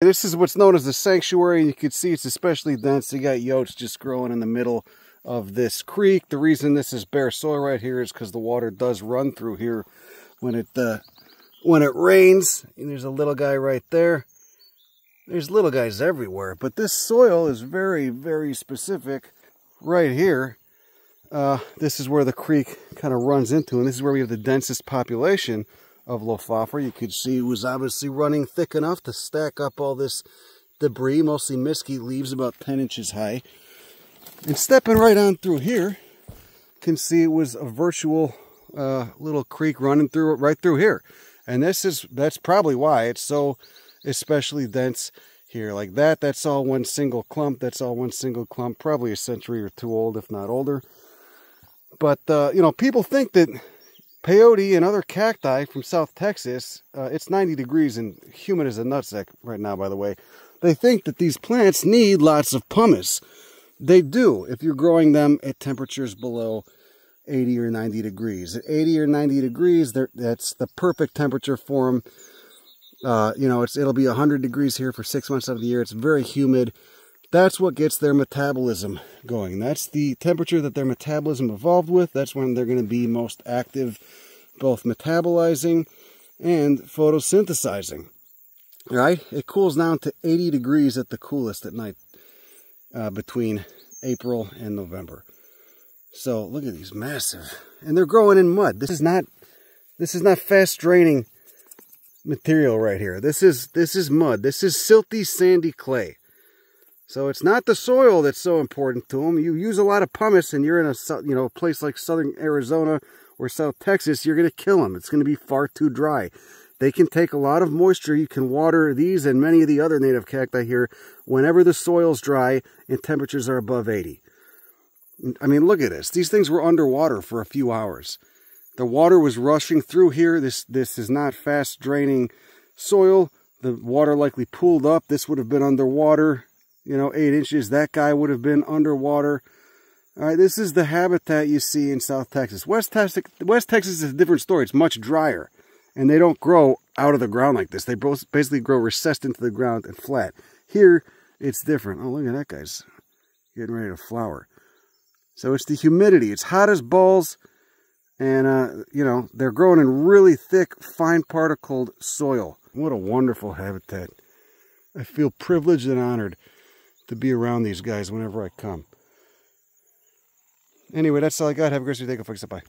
This is what's known as the sanctuary. And you can see it's especially dense. You got yotes just growing in the middle of this creek. The reason this is bare soil right here is because the water does run through here when it uh, when it rains. And there's a little guy right there. There's little guys everywhere, but this soil is very, very specific right here. Uh, this is where the creek kind of runs into, and this is where we have the densest population of Lophophora. You could see it was obviously running thick enough to stack up all this debris, mostly mesquite leaves about 10 inches high. And stepping right on through here, can see it was a virtual uh, little creek running through it right through here. And this is that's probably why it's so especially dense here like that. That's all one single clump. That's all one single clump, probably a century or two old, if not older. But, uh, you know, people think that peyote and other cacti from South Texas, uh, it's 90 degrees and humid as a nutsack right now, by the way. They think that these plants need lots of pumice. They do if you're growing them at temperatures below 80 or 90 degrees. At 80 or 90 degrees, that's the perfect temperature for them. Uh, you know, it's, it'll be 100 degrees here for six months out of the year. It's very humid. That's what gets their metabolism going. That's the temperature that their metabolism evolved with. That's when they're going to be most active, both metabolizing and photosynthesizing. Right? It cools down to 80 degrees at the coolest at night uh, between April and November. So look at these massive, and they're growing in mud. This is not, this is not fast draining material right here. This is this is mud. This is silty, sandy clay. So it's not the soil that's so important to them. You use a lot of pumice and you're in a you know a place like southern Arizona or South Texas, you're going to kill them. It's going to be far too dry. They can take a lot of moisture. You can water these and many of the other native cacti here whenever the soil's dry and temperatures are above 80. I mean, look at this. These things were underwater for a few hours. The water was rushing through here. This, this is not fast draining soil. The water likely pooled up. This would have been underwater, you know, eight inches. That guy would have been underwater. All right, this is the habitat you see in South Texas. West Texas, West Texas is a different story. It's much drier, and they don't grow out of the ground like this. They both basically grow recessed into the ground and flat. Here, it's different. Oh, look at that guy's getting ready to flower. So it's the humidity. It's hot as balls. And, uh, you know, they're growing in really thick, fine particled soil. What a wonderful habitat. I feel privileged and honored to be around these guys whenever I come. Anyway, that's all I got. Have a great day. Go fix it. Bye.